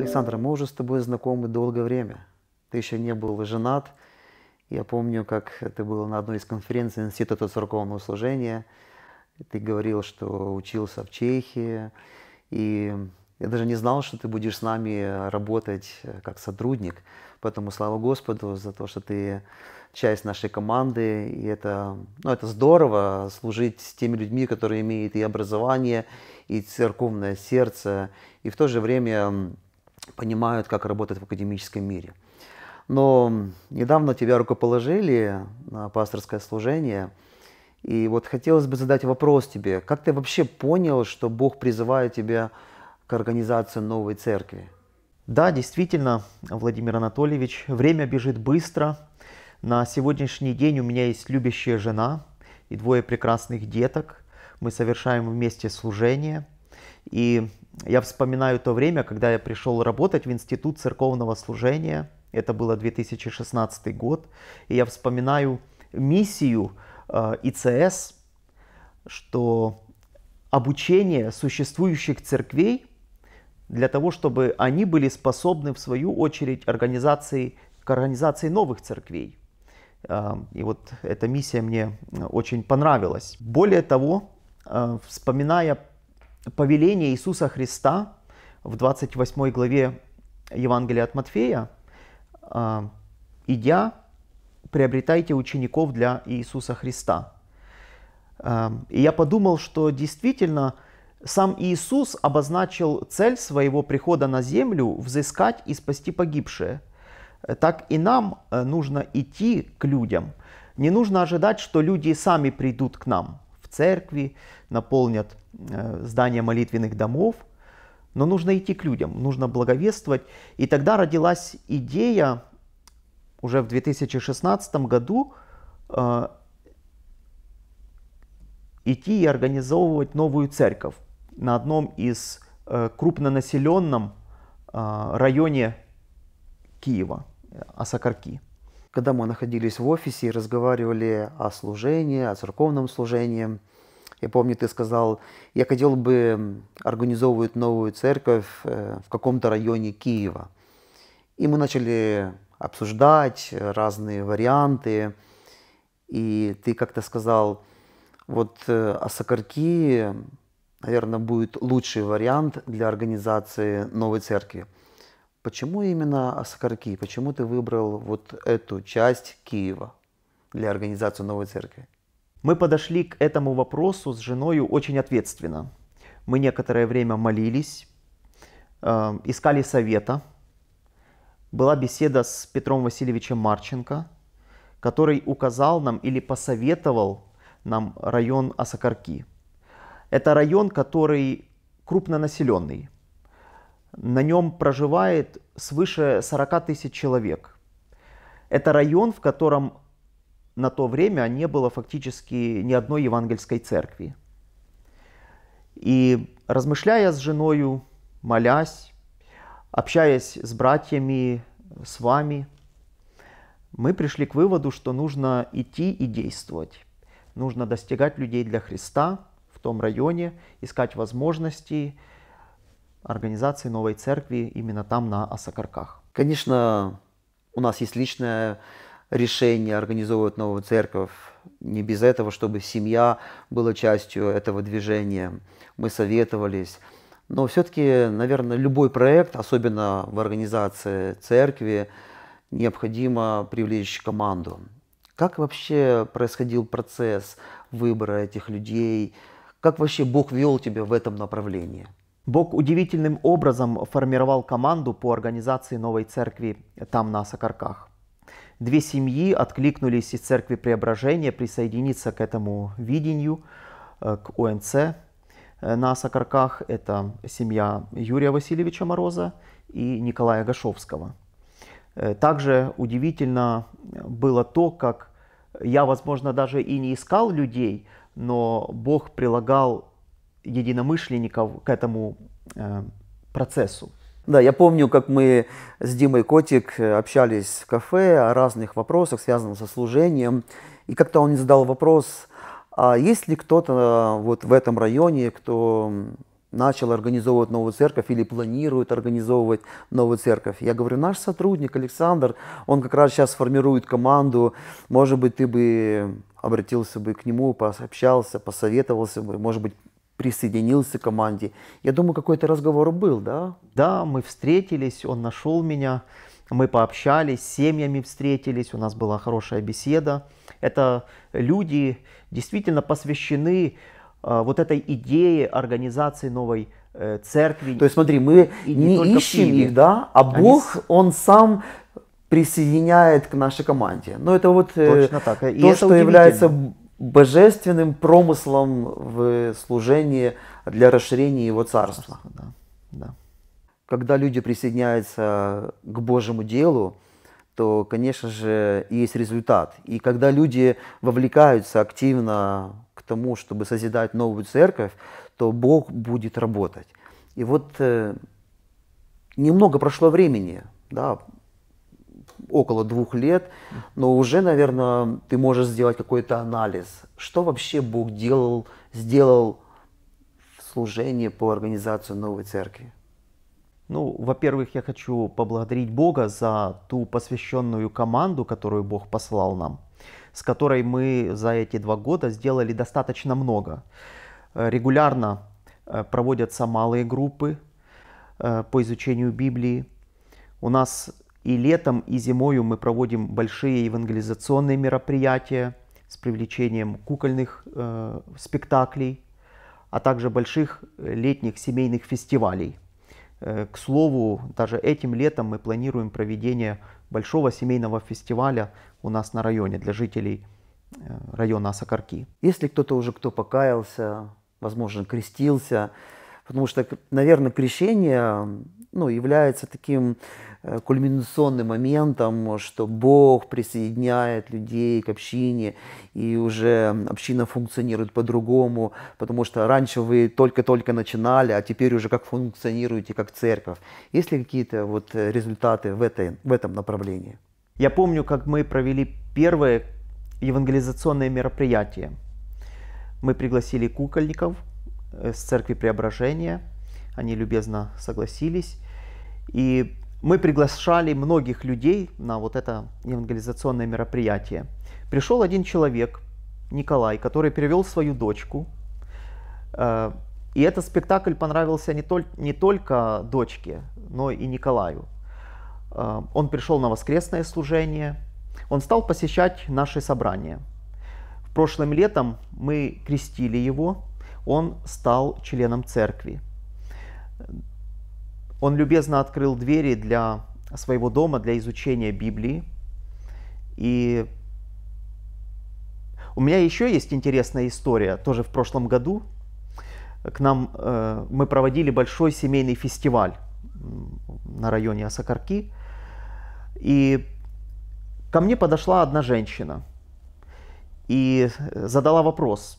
Александр, мы уже с тобой знакомы долгое время. Ты еще не был женат. Я помню, как ты был на одной из конференций Института церковного служения. Ты говорил, что учился в Чехии. И я даже не знал, что ты будешь с нами работать как сотрудник. Поэтому слава Господу за то, что ты часть нашей команды. И это, ну, это здорово служить с теми людьми, которые имеют и образование, и церковное сердце, и в то же время понимают, как работать в академическом мире. Но недавно тебя рукоположили на пасторское служение, и вот хотелось бы задать вопрос тебе. Как ты вообще понял, что Бог призывает тебя к организации новой церкви? Да, действительно, Владимир Анатольевич, время бежит быстро. На сегодняшний день у меня есть любящая жена и двое прекрасных деток. Мы совершаем вместе служение. И я вспоминаю то время, когда я пришел работать в Институт церковного служения. Это было 2016 год. И я вспоминаю миссию э, ИЦС, что обучение существующих церквей для того, чтобы они были способны, в свою очередь, организации, к организации новых церквей. Э, и вот эта миссия мне очень понравилась. Более того, э, вспоминая повеление Иисуса Христа в 28 главе Евангелия от Матфея, а, идя, приобретайте учеников для Иисуса Христа. А, и я подумал, что действительно сам Иисус обозначил цель своего прихода на землю взыскать и спасти погибшие. Так и нам э, нужно идти к людям. Не нужно ожидать, что люди сами придут к нам церкви, наполнят э, здания молитвенных домов, но нужно идти к людям, нужно благовествовать. И тогда родилась идея уже в 2016 году э, идти и организовывать новую церковь на одном из э, крупнонаселенном районе Киева, Осокорки. Когда мы находились в офисе и разговаривали о служении, о церковном служении, я помню, ты сказал, я хотел бы организовывать новую церковь э, в каком-то районе Киева. И мы начали обсуждать разные варианты. И ты как-то сказал, вот э, Осокорки, наверное, будет лучший вариант для организации новой церкви. Почему именно Осокорки? Почему ты выбрал вот эту часть Киева для организации новой церкви? Мы подошли к этому вопросу с женой очень ответственно. Мы некоторое время молились, э, искали совета. Была беседа с Петром Васильевичем Марченко, который указал нам или посоветовал нам район Осокорки. Это район, который крупнонаселенный. На нем проживает свыше 40 тысяч человек. Это район, в котором на то время не было фактически ни одной евангельской церкви. И размышляя с женою, молясь, общаясь с братьями, с вами, мы пришли к выводу, что нужно идти и действовать. Нужно достигать людей для Христа в том районе, искать возможности организации новой церкви именно там, на Осокорках. Конечно, у нас есть личная решение организовывать новую церковь, не без этого, чтобы семья была частью этого движения. Мы советовались. Но все-таки, наверное, любой проект, особенно в организации церкви, необходимо привлечь команду. Как вообще происходил процесс выбора этих людей? Как вообще Бог вел тебя в этом направлении? Бог удивительным образом формировал команду по организации новой церкви там, на Сокарках. Две семьи откликнулись из Церкви Преображения присоединиться к этому видению, э, к ОНЦ э, на Сокарках. Это семья Юрия Васильевича Мороза и Николая Гашовского. Э, также удивительно было то, как я, возможно, даже и не искал людей, но Бог прилагал единомышленников к этому процессу. Да, я помню, как мы с Димой Котик общались в кафе о разных вопросах, связанных со служением. И как-то он задал вопрос, а есть ли кто-то вот в этом районе, кто начал организовывать новую церковь или планирует организовывать новую церковь. Я говорю, наш сотрудник Александр, он как раз сейчас формирует команду, может быть, ты бы обратился бы к нему, пообщался, посоветовался бы, может быть, присоединился к команде. Я думаю, какой-то разговор был, да? Да, мы встретились, он нашел меня, мы пообщались, с семьями встретились, у нас была хорошая беседа. Это люди действительно посвящены э, вот этой идее организации новой э, церкви. То есть смотри, мы И не, не ищем их, да, а Они Бог, Он сам присоединяет к нашей команде. Но это вот э, Точно так. И то, это что является божественным промыслом в служении для расширения Его Царства. Да, да. Когда люди присоединяются к Божьему делу, то, конечно же, есть результат. И когда люди вовлекаются активно к тому, чтобы созидать новую церковь, то Бог будет работать. И вот э, немного прошло времени, да, около двух лет, но уже, наверное, ты можешь сделать какой-то анализ, что вообще Бог делал, сделал в служении по организации новой церкви. Ну, во-первых, я хочу поблагодарить Бога за ту посвященную команду, которую Бог послал нам, с которой мы за эти два года сделали достаточно много. Э, Регулярно э, проводятся малые группы э, по изучению Библии. У нас и летом, и зимою мы проводим большие евангелизационные мероприятия с привлечением кукольных э, спектаклей, а также больших э, летних семейных фестивалей. Э, К слову, даже этим летом мы планируем проведение большого семейного фестиваля у нас на районе для жителей э, района Сокарки. Если кто-то уже кто покаялся, возможно, крестился, потому что, наверное, крещение ну, является таким э, кульминационным моментом, что Бог присоединяет людей к общине, и уже община функционирует по-другому, потому что раньше вы только-только начинали, а теперь уже как функционируете как церковь. Есть ли какие-то вот э, результаты в, этой, в этом направлении? Я помню, как мы провели первое евангелизационное мероприятие. Мы пригласили кукольников с церкви Преображения. Они любезно согласились. И мы приглашали многих людей на вот это евангелизационное мероприятие. Пришел один человек, Николай, который привел свою дочку. Э, И этот спектакль понравился не, толь- не только дочке, но и Николаю. Э, Он пришел на воскресное служение, он стал посещать наши собрания. Прошлым летом мы крестили его, он стал членом церкви. Он любезно открыл двери для своего дома для изучения Библии. И у меня еще есть интересная история, тоже в прошлом году. К нам э, мы проводили большой семейный фестиваль на районе Осокарки. И ко мне подошла одна женщина и задала вопрос.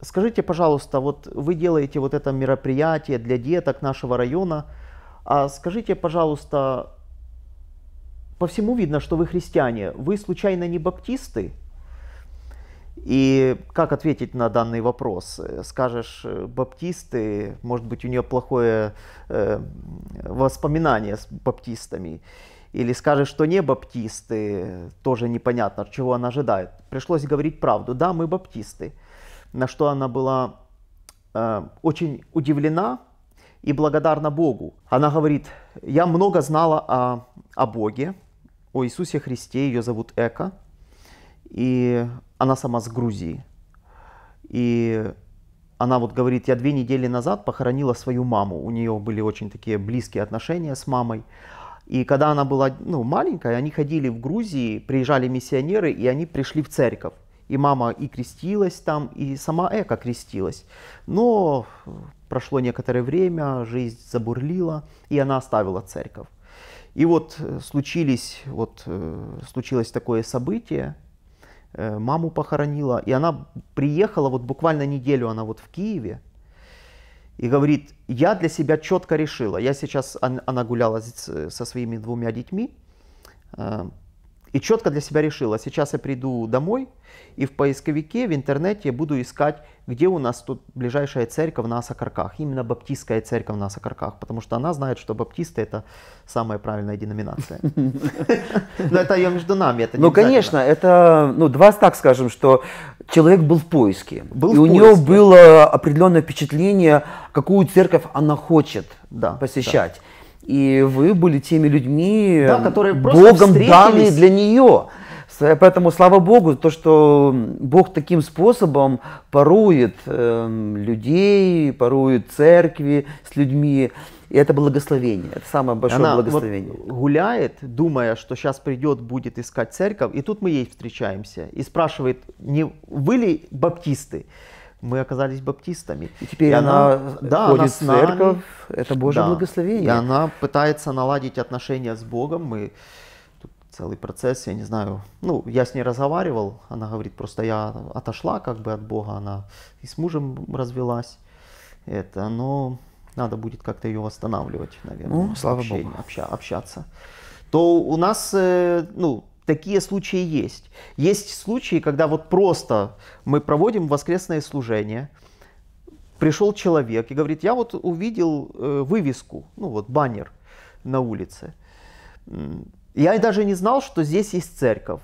Скажите, пожалуйста, вот вы делаете вот это мероприятие для деток нашего района, а скажите, пожалуйста, по всему видно, что вы христиане. Вы случайно не баптисты? И как ответить на данный вопрос? Скажешь, э, баптисты, может быть, у нее плохое э, воспоминание с баптистами. Или скажешь, что не баптисты, тоже непонятно, чего она ожидает. Пришлось говорить правду. Да, мы баптисты. На что она была э, очень удивлена и благодарна Богу. Она говорит, я много знала о, о Боге, о Иисусе Христе, ее зовут Эка, и она сама с Грузии. И она вот говорит, я две недели назад похоронила свою маму, у нее были очень такие близкие отношения с мамой. И когда она была ну, маленькая, они ходили в Грузии, приезжали миссионеры, и они пришли в церковь. И мама и крестилась там, и сама Эка крестилась. Но прошло некоторое время, жизнь забурлила, и она оставила церковь. И вот э, случились, вот, э, случилось такое событие, э, маму похоронила, и она приехала, вот буквально неделю она вот в Киеве, и говорит, я для себя четко решила, я сейчас, он- она гуляла со своими двумя детьми, и четко для себя решил, а сейчас я приду домой и в поисковике, в интернете буду искать, где у нас тут ближайшая церковь на Осокорках. Именно баптистская церковь на Осокорках, потому что она знает, что баптисты это самая правильная деноминация. Но это ее между нами, это Ну, конечно, это, ну, два так скажем, что человек был в поиске. Был и в у поиске. было определенное впечатление, какую церковь она хочет Да, посещать. И вы были теми людьми, Да, которые Богом данные для нее. Поэтому слава Богу, то, что Бог таким способом порует эм, людей, порует церкви с людьми. И это благословение. Это самое большое Она вот благословение. гуляет, думая, что сейчас придет, будет искать церковь, и тут мы ей встречаемся и спрашивает, не вы ли баптисты? Мы оказались баптистами. И теперь И она, да, ходит она в с нами. церковь. Это Божье Да. благословение. И она пытается наладить отношения с Богом. Мы тут целый процесс, я не знаю. Ну, я с ней разговаривал, она говорит, просто я отошла как бы от Бога, она и с мужем развелась. Это, но надо будет как-то ее восстанавливать, наверное. Ну, слава общение, Богу. обща- общаться. То у нас, э, ну, такие случаи есть. Есть случаи, когда вот просто мы проводим воскресное служение, пришел человек и говорит, я вот увидел э, вывеску, ну вот баннер на улице. Я даже не знал, что здесь есть церковь,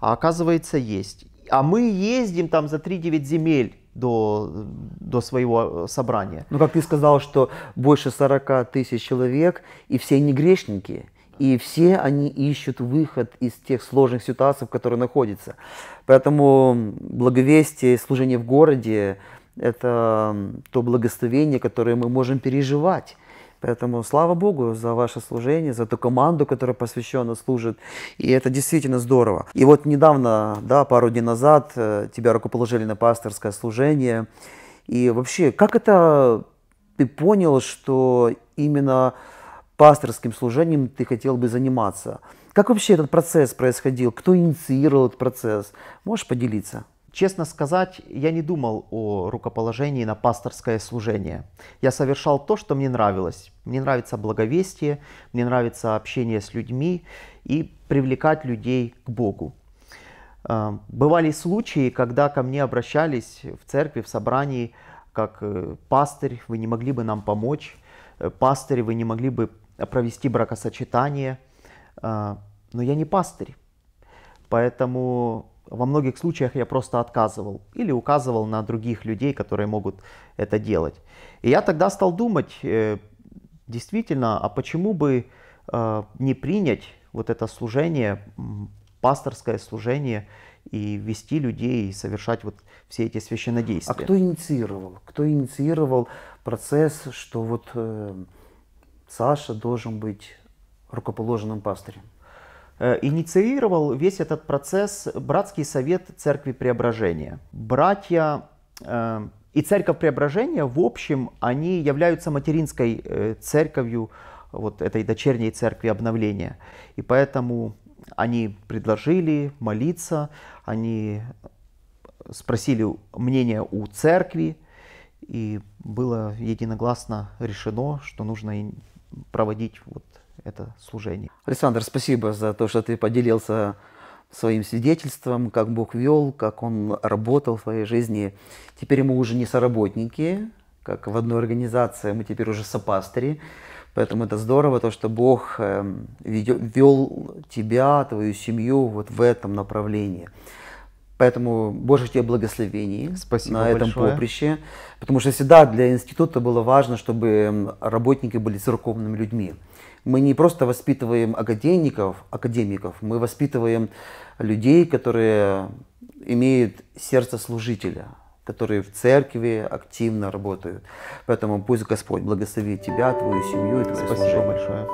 а оказывается есть. А мы ездим там за 3-9 земель до, до своего э, собрания. Ну, как ты сказал, что больше 40 тысяч человек, и все они грешники, и все они ищут выход из тех сложных ситуаций, в которых находятся. Поэтому благовестие, служение в городе – это то благословение, которое мы можем переживать. Поэтому слава Богу за ваше служение, за ту команду, которая посвященно служит. И это действительно здорово. И вот недавно, да, пару дней назад э, тебя рукоположили на пасторское служение. И вообще, как это ты понял, что именно пасторским служением ты хотел бы заниматься? Как вообще этот процесс происходил? Кто инициировал этот процесс? Можешь поделиться? Честно сказать, я не думал о рукоположении на пасторское служение. Я совершал то, что мне нравилось. Мне нравится благовестие, мне нравится общение с людьми и привлекать людей к Богу. Э, Бывали случаи, когда ко мне обращались в церкви, в собрании, как э, пастырь, вы не могли бы нам помочь, Э, пастырь, вы не могли бы провести бракосочетание. Э, Но я не пастырь. Поэтому во многих случаях я просто отказывал или указывал на других людей, которые могут это делать. И я тогда стал думать, э, действительно, а почему бы э, не принять вот это служение, пасторское служение, и вести людей, и совершать вот все эти А священнодействия. кто инициировал? Кто инициировал процесс, что вот э, Саша должен быть рукоположенным пастырем? Э, Инициировал весь этот процесс Братский совет Церкви Преображения. Братья э, и Церковь Преображения, в общем, они являются материнской э, церковью вот этой дочерней церкви обновления. И поэтому они предложили молиться, они спросили мнение у церкви, и было единогласно решено, что нужно проводить вот это служение. Александр, спасибо за то, что ты поделился своим свидетельством, как Бог вел, как Он работал в твоей жизни. Теперь мы уже не соработники, как в одной организации, мы теперь уже сопастыри. Поэтому это здорово, то, что Бог эм, вел тебя, твою семью вот в этом направлении. Поэтому Боже тебе благословений Спасибо на этом большое. поприще. Потому что всегда для института было важно, чтобы работники были церковными людьми. Мы не просто воспитываем академиков, академиков, мы воспитываем людей, которые имеют сердце служителя, которые в церкви активно работают. Поэтому пусть Господь благословит тебя, твою семью и твое Спасибо служение. большое.